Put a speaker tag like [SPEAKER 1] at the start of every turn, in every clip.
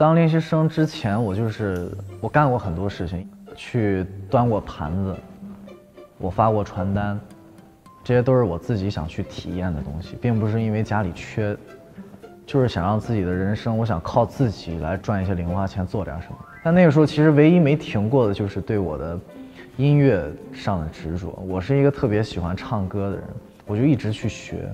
[SPEAKER 1] 当练习生之前，我就是我干过很多事情，去端过盘子，我发过传单，这些都是我自己想去体验的东西，并不是因为家里缺，就是想让自己的人生，我想靠自己来赚一些零花钱，做点什么。但那个时候，其实唯一没停过的就是对我的音乐上的执着。我是一个特别喜欢唱歌的人，我就一直去学，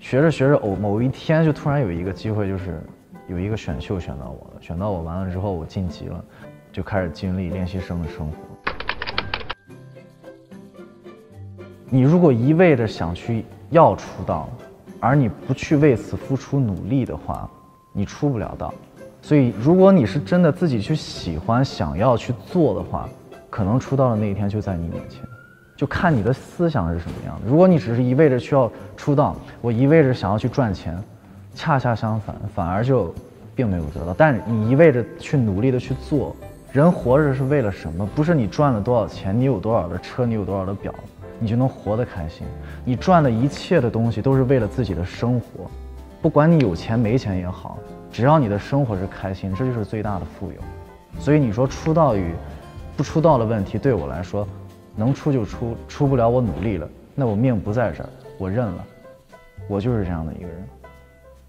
[SPEAKER 1] 学着学着，偶某一天就突然有一个机会，就是有一个选秀选到我了，选到我完了之后，我晋级了，就开始经历练习生的生活。你如果一味的想去要出道，而你不去为此付出努力的话，你出不了道。所以，如果你是真的自己去喜欢、想要去做的话，可能出道的那一天就在你面前，就看你的思想是什么样的。如果你只是一味着需要出道，我一味着想要去赚钱，恰恰相反，反而就并没有得到。但你一味着去努力的去做，人活着是为了什么？不是你赚了多少钱，你有多少的车，你有多少的表，你就能活得开心。你赚的一切的东西都是为了自己的生活，不管你有钱没钱也好。只要你的生活是开心，这就是最大的富有。所以你说出道与不出道的问题，对我来说，能出就出，出不了我努力了，那我命不在这儿，我认了。我就是这样的一个人，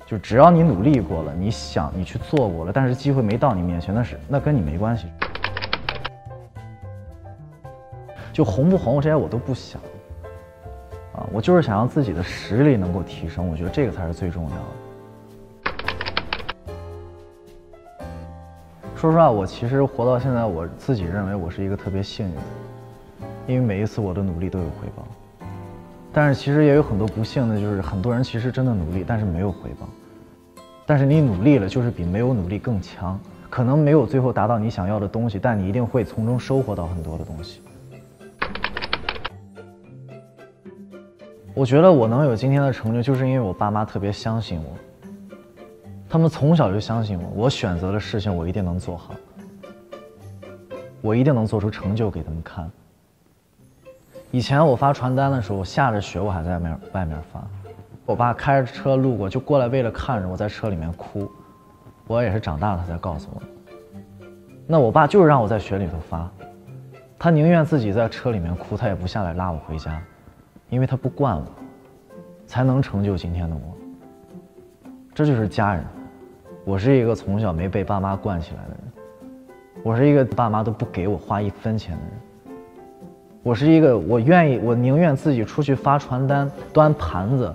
[SPEAKER 1] 就只要你努力过了，你想你去做过了，但是机会没到你面前，那是那跟你没关系。就红不红这些我都不想，啊，我就是想让自己的实力能够提升，我觉得这个才是最重要的。说实话，我其实活到现在，我自己认为我是一个特别幸运的，因为每一次我的努力都有回报。但是其实也有很多不幸的，就是很多人其实真的努力，但是没有回报。但是你努力了，就是比没有努力更强。可能没有最后达到你想要的东西，但你一定会从中收获到很多的东西。我觉得我能有今天的成就，就是因为我爸妈特别相信我。他们从小就相信我，我选择的事情我一定能做好，我一定能做出成就给他们看。以前我发传单的时候，下着雪我还在外面外面发，我爸开着车路过就过来，为了看着我在车里面哭，我也是长大了他才告诉我。那我爸就是让我在雪里头发，他宁愿自己在车里面哭，他也不下来拉我回家，因为他不惯我，才能成就今天的我。这就是家人。我是一个从小没被爸妈惯起来的人，我是一个爸妈都不给我花一分钱的人，我是一个我愿意我宁愿自己出去发传单、端盘子，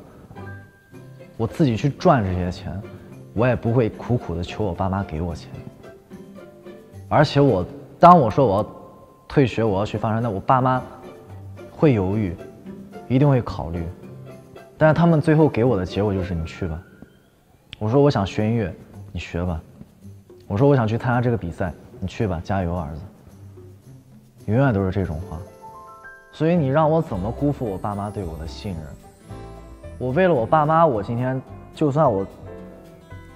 [SPEAKER 1] 我自己去赚这些钱，我也不会苦苦的求我爸妈给我钱。而且我当我说我要退学，我要去发传单，我爸妈会犹豫，一定会考虑，但是他们最后给我的结果就是你去吧。我说我想学音乐。你学吧，我说我想去参加这个比赛，你去吧，加油，儿子。永远都是这种话，所以你让我怎么辜负我爸妈对我的信任？我为了我爸妈，我今天就算我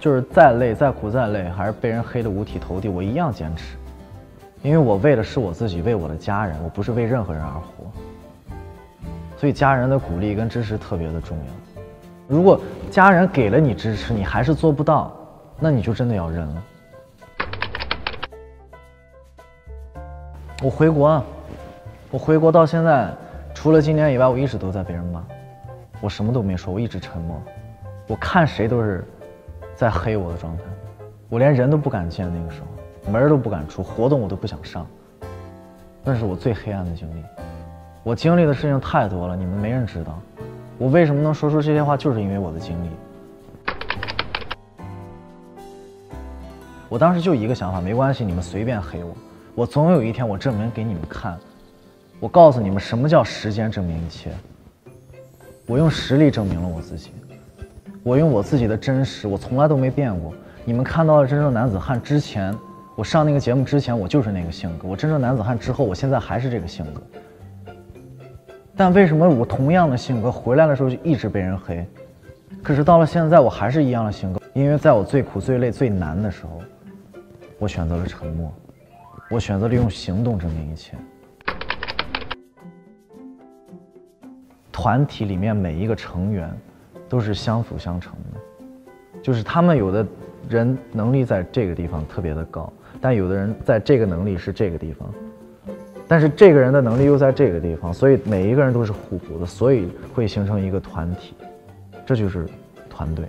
[SPEAKER 1] 就是再累、再苦、再累，还是被人黑得五体投地，我一样坚持，因为我为的是我自己，为我的家人，我不是为任何人而活。所以家人的鼓励跟支持特别的重要。如果家人给了你支持，你还是做不到。那你就真的要认了。我回国，我回国到现在，除了今年以外，我一直都在被人骂，我什么都没说，我一直沉默。我看谁都是在黑我的状态，我连人都不敢见，那个时候门都不敢出，活动我都不想上。那是我最黑暗的经历。我经历的事情太多了，你们没人知道。我为什么能说出这些话，就是因为我的经历。我当时就一个想法，没关系，你们随便黑我，我总有一天我证明给你们看，我告诉你们什么叫时间证明一切。我用实力证明了我自己，我用我自己的真实，我从来都没变过。你们看到了真正男子汉之前，我上那个节目之前，我就是那个性格；我真正男子汉之后，我现在还是这个性格。但为什么我同样的性格回来的时候就一直被人黑？可是到了现在，我还是一样的性格，因为在我最苦、最累、最难的时候。我选择了沉默，我选择了用行动证明一切。团体里面每一个成员都是相辅相成的，就是他们有的人能力在这个地方特别的高，但有的人在这个能力是这个地方，但是这个人的能力又在这个地方，所以每一个人都是互补的，所以会形成一个团体，这就是团队。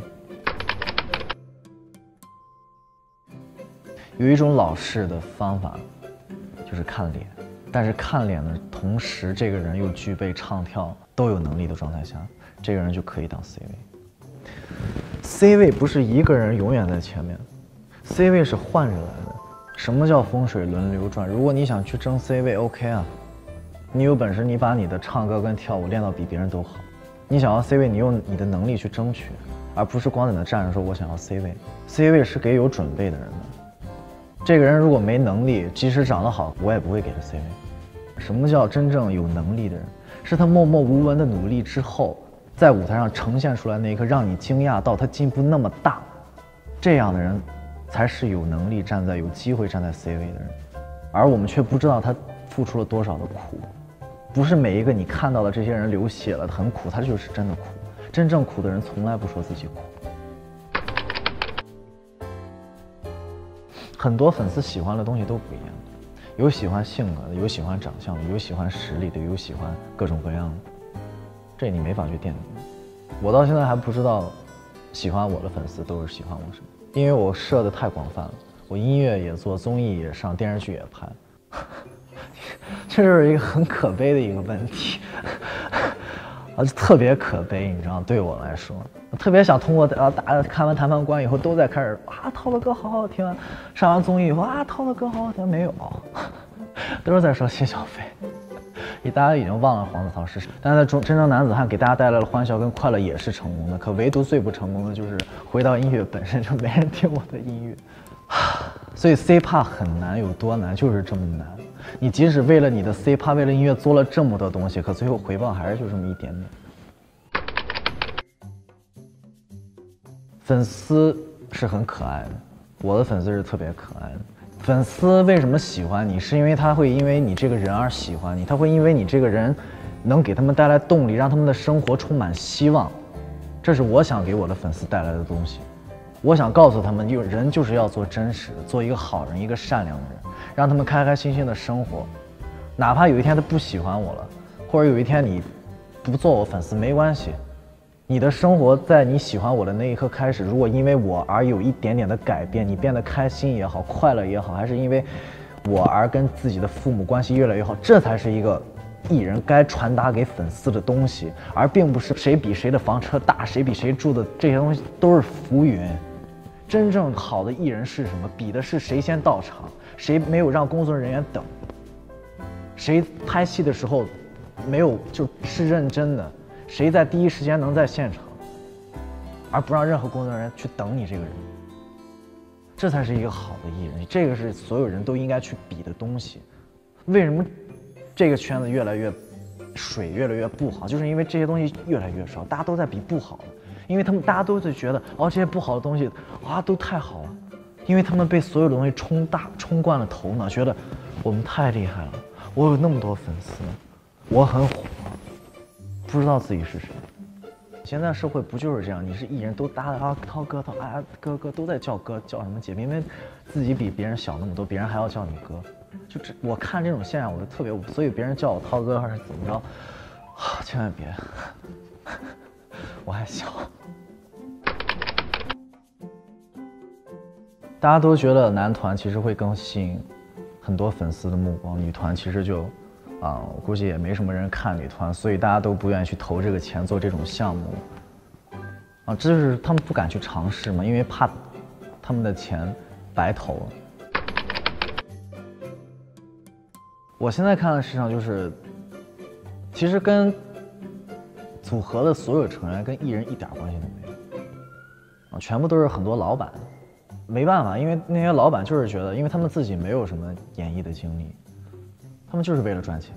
[SPEAKER 1] 有一种老式的方法，就是看脸，但是看脸的同时，这个人又具备唱跳。都有能力的状态下，这个人就可以当 C 位。C 位不是一个人永远在前面，C 位是换着来的。什么叫风水轮流转？如果你想去争 C 位，OK 啊，你有本事，你把你的唱歌跟跳舞练到比别人都好。你想要 C 位，你用你的能力去争取，而不是光在那站着说我想要 C 位。C 位是给有准备的人的。这个人如果没能力，即使长得好，我也不会给他 C 位。什么叫真正有能力的人？是他默默无闻的努力之后，在舞台上呈现出来那一刻，让你惊讶到他进步那么大，这样的人，才是有能力站在有机会站在 C 位的人。而我们却不知道他付出了多少的苦。不是每一个你看到的这些人流血了很苦，他就是真的苦。真正苦的人从来不说自己苦。很多粉丝喜欢的东西都不一样，有喜欢性格的，有喜欢长相的，有喜欢实力的，有喜欢各种各样的，这你没法去奠定。我到现在还不知道，喜欢我的粉丝都是喜欢我什么，因为我设的太广泛了，我音乐也做，综艺也上，电视剧也拍，这就是一个很可悲的一个问题。啊，就特别可悲，你知道，对我来说，特别想通过啊，大家看完谈判官以后，都在开始啊，涛的歌好好听啊，上完综艺以后啊，涛的歌好好听，没有，都是在说谢小飞，你大家已经忘了黄子韬是谁，但是在中真正男子汉给大家带来了欢笑跟快乐也是成功的，可唯独最不成功的就是回到音乐本身就没人听我的音乐，所以 C 怕很难，有多难就是这么难。你即使为了你的 C，怕为了音乐做了这么多东西，可最后回报还是就这么一点点。粉丝是很可爱的，我的粉丝是特别可爱的。粉丝为什么喜欢你？是因为他会因为你这个人而喜欢你，他会因为你这个人能给他们带来动力，让他们的生活充满希望。这是我想给我的粉丝带来的东西。我想告诉他们，有人就是要做真实的，做一个好人，一个善良的人。让他们开开心心的生活，哪怕有一天他不喜欢我了，或者有一天你不做我粉丝没关系，你的生活在你喜欢我的那一刻开始，如果因为我而有一点点的改变，你变得开心也好，快乐也好，还是因为我而跟自己的父母关系越来越好，这才是一个艺人该传达给粉丝的东西，而并不是谁比谁的房车大，谁比谁住的这些东西都是浮云。真正好的艺人是什么？比的是谁先到场。谁没有让工作人员等？谁拍戏的时候没有就是认真的？谁在第一时间能在现场，而不让任何工作人员去等你这个人？这才是一个好的艺人，这个是所有人都应该去比的东西。为什么这个圈子越来越水越来越不好？就是因为这些东西越来越少，大家都在比不好的，因为他们大家都是觉得哦，这些不好的东西啊都太好了。因为他们被所有的东西冲大冲惯了头脑，觉得我们太厉害了，我有那么多粉丝，我很火，不知道自己是谁。现在社会不就是这样？你是艺人，都搭的啊，涛哥涛啊，哥哥都在叫哥，叫什么姐？因为自己比别人小那么多，别人还要叫你哥。就这，我看这种现象，我就特别，所以别人叫我涛哥还是怎么着，啊，千万别，我还小。大家都觉得男团其实会更吸引很多粉丝的目光，女团其实就，啊，我估计也没什么人看女团，所以大家都不愿意去投这个钱做这种项目，啊，这就是他们不敢去尝试嘛，因为怕他们的钱白投。我现在看的市场就是，其实跟组合的所有成员跟艺人一点关系都没有，啊，全部都是很多老板。没办法，因为那些老板就是觉得，因为他们自己没有什么演艺的经历，他们就是为了赚钱。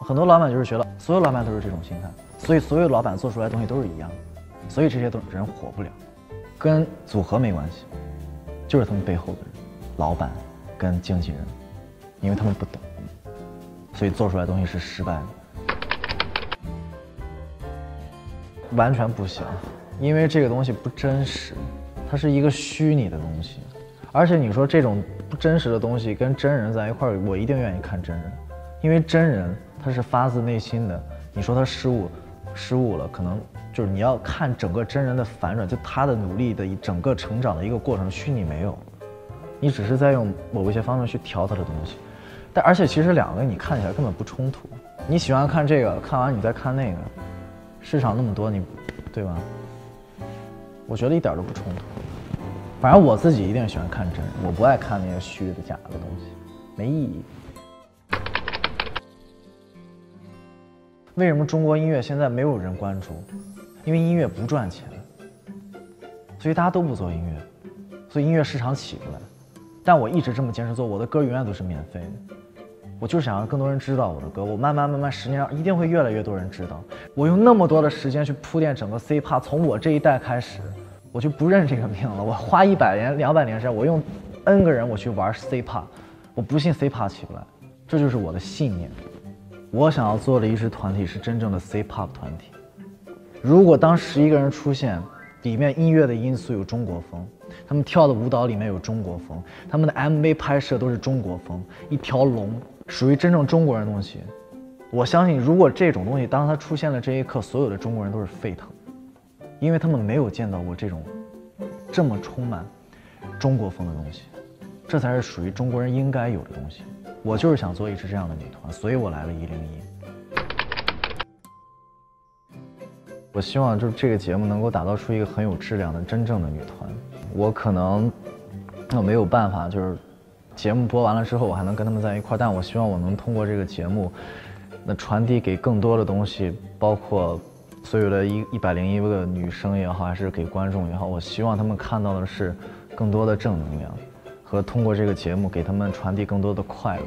[SPEAKER 1] 很多老板就是觉得，所有老板都是这种心态，所以所有老板做出来的东西都是一样，所以这些都人火不了，跟组合没关系，就是他们背后的人，老板跟经纪人，因为他们不懂，所以做出来东西是失败的，完全不行，因为这个东西不真实。它是一个虚拟的东西，而且你说这种不真实的东西跟真人在一块儿，我一定愿意看真人，因为真人他是发自内心的。你说他失误，失误了，可能就是你要看整个真人的反转，就他的努力的一整个成长的一个过程，虚拟没有，你只是在用某一些方面去调他的东西。但而且其实两个你看起来根本不冲突，你喜欢看这个，看完你再看那个，市场那么多，你，对吧？我觉得一点都不冲突。反正我自己一定喜欢看真人，我不爱看那些虚的假的东西，没意义。为什么中国音乐现在没有人关注？因为音乐不赚钱，所以大家都不做音乐，所以音乐市场起不来。但我一直这么坚持做，我的歌永远都是免费的。我就是想让更多人知道我的歌，我慢慢慢慢，十年一定会越来越多人知道。我用那么多的时间去铺垫整个 C-pop，从我这一代开始，我就不认这个命了。我花一百年、两百年时间，我用 N 个人我去玩 C-pop，我不信 C-pop 起不来，这就是我的信念。我想要做的一支团体是真正的 C-pop 团体。如果当十一个人出现，里面音乐的因素有中国风，他们跳的舞蹈里面有中国风，他们的 MV 拍摄都是中国风，一条龙。属于真正中国人的东西，我相信，如果这种东西当它出现了这一刻，所有的中国人都是沸腾，因为他们没有见到过这种这么充满中国风的东西，这才是属于中国人应该有的东西。我就是想做一支这样的女团，所以我来了一零一。我希望就是这个节目能够打造出一个很有质量的真正的女团。我可能那没有办法，就是。节目播完了之后，我还能跟他们在一块儿，但我希望我能通过这个节目，那传递给更多的东西，包括所有的一一百零一个女生也好，还是给观众也好，我希望他们看到的是更多的正能量，和通过这个节目给他们传递更多的快乐。